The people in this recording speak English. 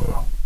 tomorrow.